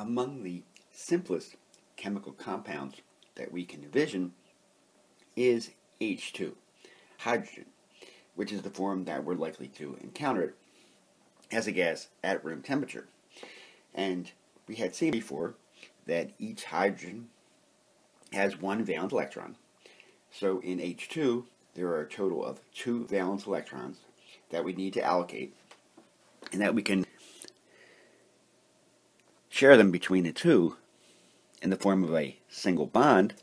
Among the simplest chemical compounds that we can envision is H2, hydrogen, which is the form that we're likely to encounter it as a gas at room temperature. And we had seen before that each hydrogen has one valence electron. So in H2, there are a total of two valence electrons that we need to allocate and that we can share them between the two in the form of a single bond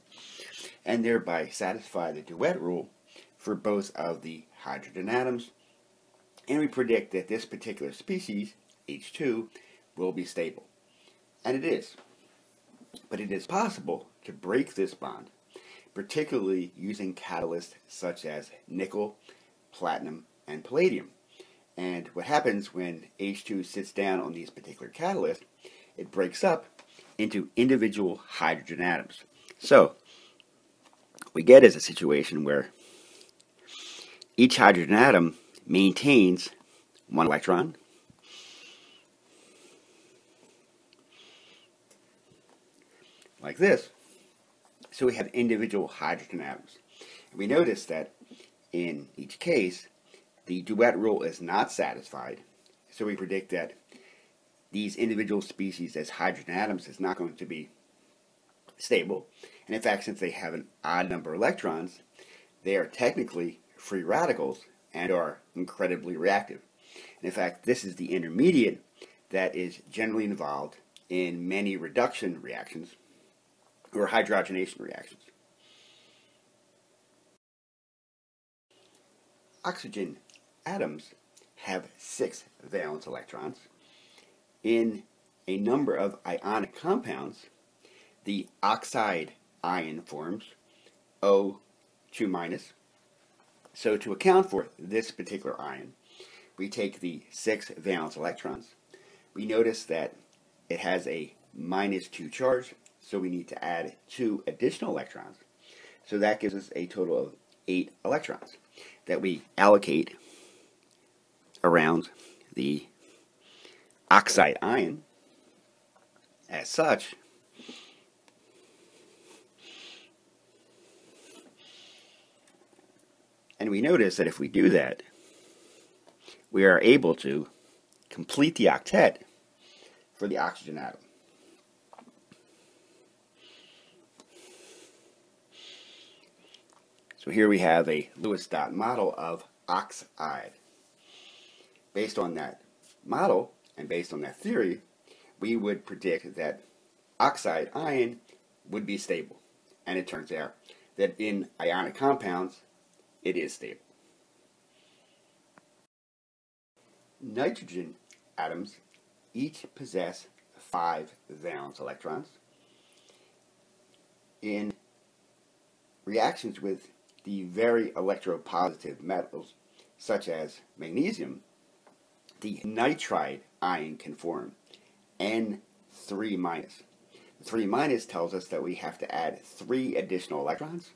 and thereby satisfy the duet rule for both of the hydrogen atoms. And we predict that this particular species, H2, will be stable. And it is. But it is possible to break this bond, particularly using catalysts such as nickel, platinum, and palladium. And what happens when H2 sits down on these particular catalysts, it breaks up into individual hydrogen atoms. So, we get is a situation where each hydrogen atom maintains one electron, like this. So we have individual hydrogen atoms. And we notice that in each case, the duet rule is not satisfied. So we predict that these individual species as hydrogen atoms is not going to be stable. And in fact, since they have an odd number of electrons, they are technically free radicals and are incredibly reactive. And in fact, this is the intermediate that is generally involved in many reduction reactions or hydrogenation reactions. Oxygen atoms have six valence electrons. In a number of ionic compounds, the oxide ion forms O2 minus. So to account for this particular ion, we take the six valence electrons. We notice that it has a minus 2 charge, so we need to add two additional electrons. So that gives us a total of eight electrons that we allocate around the oxide ion. As such, and we notice that if we do that, we are able to complete the octet for the oxygen atom. So here we have a Lewis dot model of oxide. Based on that model and based on that theory, we would predict that oxide ion would be stable. And it turns out that in ionic compounds, it is stable. Nitrogen atoms each possess five valence electrons. In reactions with the very electropositive metals, such as magnesium, the nitride ion can form N3 minus. 3 minus tells us that we have to add three additional electrons.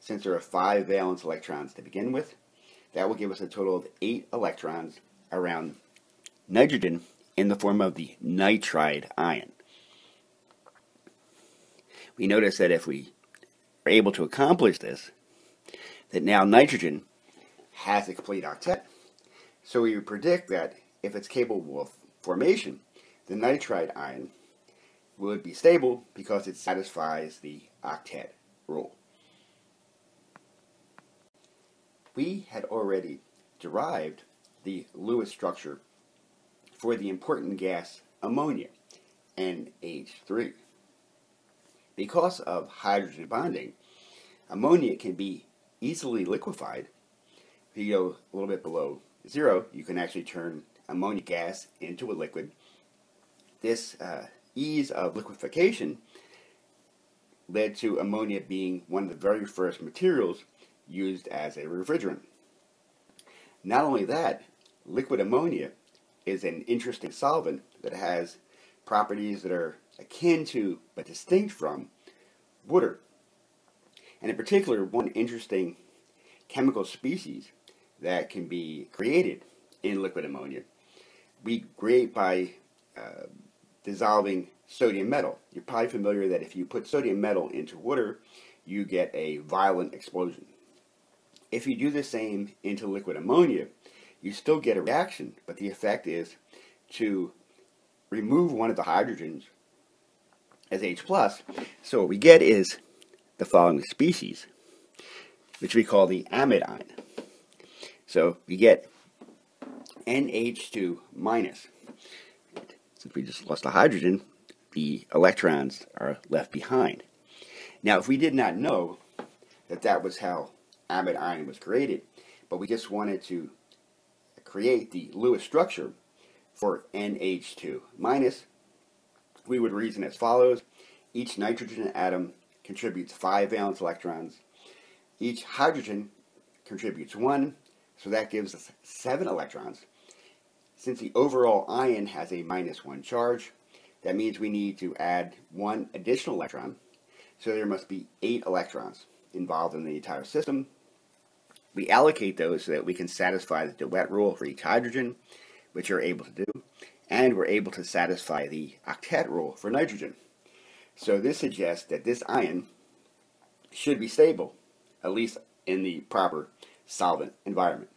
Since there are five valence electrons to begin with, that will give us a total of eight electrons around nitrogen in the form of the nitride ion. We notice that if we are able to accomplish this, that now nitrogen has a complete octet. So we predict that if it's capable of formation, the nitride ion would be stable because it satisfies the octet rule. We had already derived the Lewis structure for the important gas ammonia, NH3. Because of hydrogen bonding, ammonia can be easily liquefied. If you go a little bit below zero, you can actually turn ammonia gas into a liquid. This uh, ease of liquefaction led to ammonia being one of the very first materials used as a refrigerant. Not only that, liquid ammonia is an interesting solvent that has properties that are akin to but distinct from water. And in particular, one interesting chemical species that can be created in liquid ammonia we create by uh, dissolving sodium metal. You're probably familiar that if you put sodium metal into water, you get a violent explosion. If you do the same into liquid ammonia, you still get a reaction, but the effect is to remove one of the hydrogens as H+. plus. So what we get is the following species, which we call the amide ion. So we get NH2 minus. Since we just lost a hydrogen, the electrons are left behind. Now, if we did not know that that was how amide ion was created, but we just wanted to create the Lewis structure for NH2 minus, we would reason as follows. Each nitrogen atom contributes five valence electrons. Each hydrogen contributes one, so that gives us seven electrons. Since the overall ion has a minus one charge, that means we need to add one additional electron. So there must be eight electrons involved in the entire system. We allocate those so that we can satisfy the duet rule for each hydrogen, which we're able to do, and we're able to satisfy the octet rule for nitrogen. So this suggests that this ion should be stable, at least in the proper solvent environment.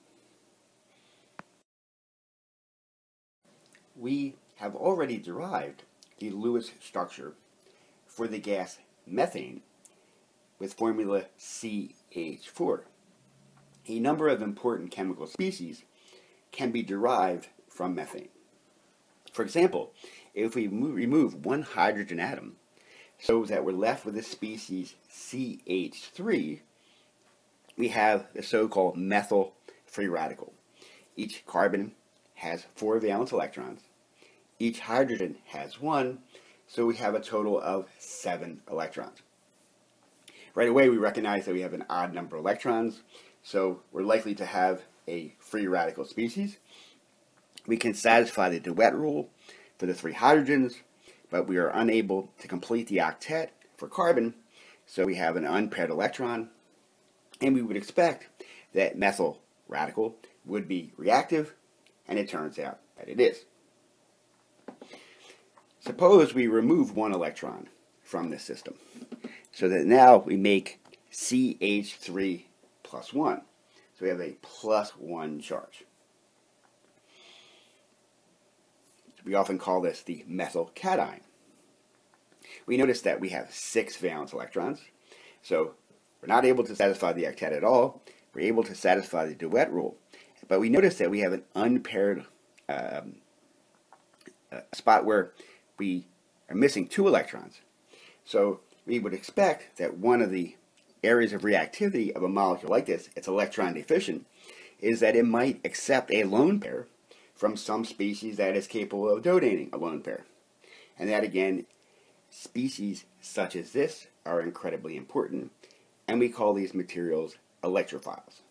We have already derived the Lewis structure for the gas methane with formula CH4. A number of important chemical species can be derived from methane. For example, if we remove one hydrogen atom so that we're left with the species CH3, we have the so-called methyl free radical. Each carbon has four valence electrons. Each hydrogen has one, so we have a total of seven electrons. Right away, we recognize that we have an odd number of electrons, so we're likely to have a free radical species. We can satisfy the duet rule for the three hydrogens, but we are unable to complete the octet for carbon, so we have an unpaired electron, and we would expect that methyl radical would be reactive, and it turns out that it is. Suppose we remove one electron from this system, so that now we make CH3 plus 1. So we have a plus 1 charge. We often call this the methyl cation. We notice that we have six valence electrons, so we're not able to satisfy the octet at all. We're able to satisfy the duet rule, but we notice that we have an unpaired um, spot where we are missing two electrons. So we would expect that one of the areas of reactivity of a molecule like this, it's electron deficient, is that it might accept a lone pair from some species that is capable of donating a lone pair. And that again, species such as this are incredibly important, and we call these materials electrophiles.